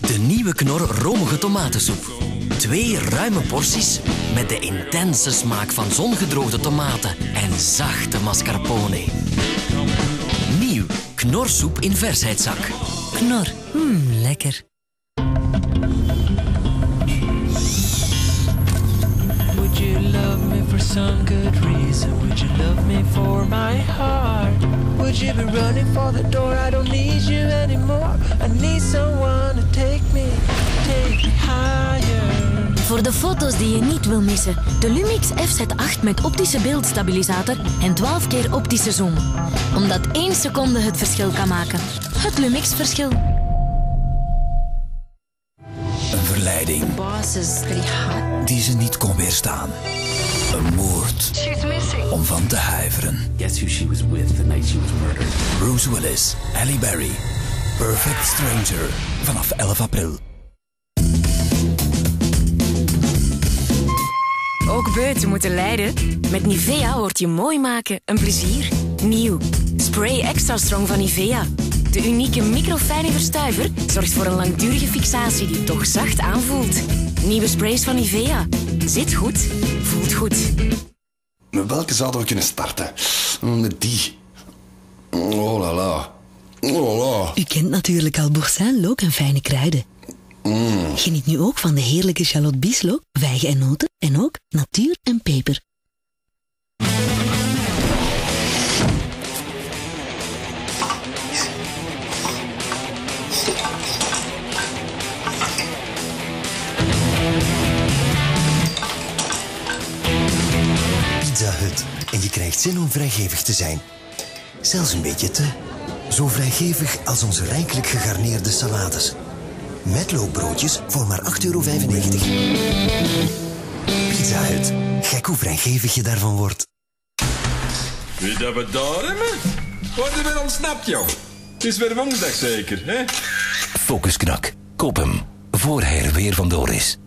De nieuwe Knor romige tomatensoep. Twee ruime porties met de intense smaak van zongedroogde tomaten en zachte mascarpone. Nieuw Knorsoep in versheidzak. Knor, mmm, lekker. Would you love me for some good reason? Would you love me for my heart? Would you be running for the door? I don't need you anymore. I need someone to take me, take me higher. Voor de foto's die je niet wil missen. De Lumix FZ8 met optische beeldstabilisator en 12 keer optische zoom. Omdat 1 seconde het verschil kan maken. Het Lumix-verschil. Een verleiding Boss is pretty hot. die ze niet kon weerstaan. Een moord om van te huiveren. Guess who she was with the night she was murdered? Bruce Willis, Halle Berry. Perfect Stranger. Vanaf 11 april. Ook buiten moeten leiden? Met Nivea wordt je mooi maken een plezier. Nieuw. Spray extra strong van Nivea. De unieke microfijne verstuiver zorgt voor een langdurige fixatie die toch zacht aanvoelt. Nieuwe sprays van Nivea. Zit goed. Voelt goed. Met welke zouden we kunnen starten? Met die. Oh la la. Oh la la. U kent natuurlijk al boursin, look en fijne kruiden. Geniet nu ook van de heerlijke Charlotte Bieslook, vijgen en noten en ook natuur en peper. Zin om vrijgevig te zijn. Zelfs een beetje te. Zo vrijgevig als onze rijkelijk gegarneerde salades. Met loopbroodjes voor maar 8,95 euro. Pizza Hut. Gek hoe vrijgevig je daarvan wordt. Wie dat we daar hebben? Worden we ontsnapt, joh? Het is weer woensdag zeker, hè? Focusknak. Koop hem. Voor hij er weer vandoor is.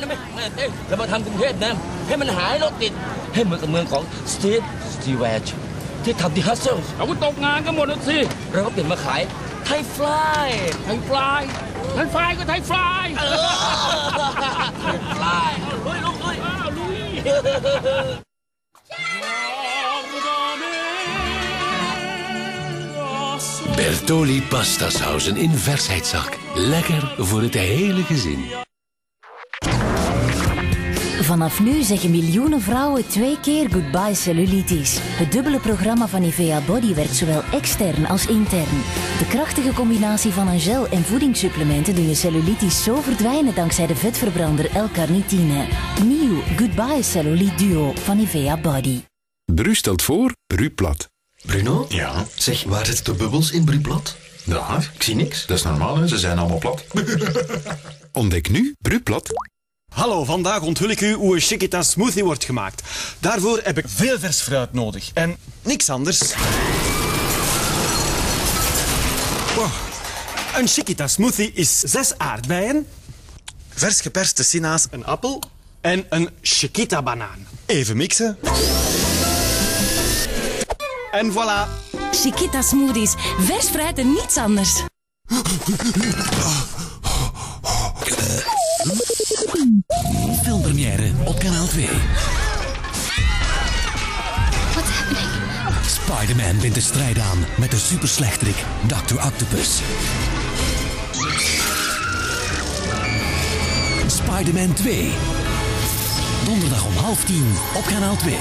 นหาให้ไหมเอ้ยเรามาทำกรุงเทพนะ ให้มันหายรถติด ให้เหมือนกับเมืองของสตีฟสตีแวชที่ทำที่ฮัสเซิลเขาก็ตกงานกันหมดแล้วสิ เราก็เปลี่ยนมาขายไทยฟลายไทยฟลายไทยฟลายก็ไทยฟลายไทยฟลายลุยลุยลุย Bertoli pastasausen in versheidzak. Lekker voor het hele gezin. Vanaf nu zeggen miljoenen vrouwen twee keer goodbye cellulitis. Het dubbele programma van Nivea Body werkt zowel extern als intern. De krachtige combinatie van een gel en voedingssupplementen doen je cellulitis zo verdwijnen dankzij de vetverbrander L-carnitine. Nieuw Goodbye Cellulite Duo van Nivea Body. Bru stelt voor Bruplat. Bruno? Ja? Zeg, waar zitten de bubbels in Bruplat? Daar, ik zie niks. Dat is normaal, hè? ze zijn allemaal plat. Ontdek nu Bruplat. Hallo, vandaag onthul ik u hoe een Chiquita smoothie wordt gemaakt. Daarvoor heb ik veel vers fruit nodig en niks anders. Wow. Een Chiquita smoothie is zes aardbeien, vers geperste sinaas, een appel en een Chiquita banaan. Even mixen. En voilà. Chiquita Smoothies, vers fruit en niets anders. 2. Happening? Spider-Man wint de strijd aan met de superslechterik Dr. Octopus. Spider-Man 2. Donderdag om half tien op kanaal 2.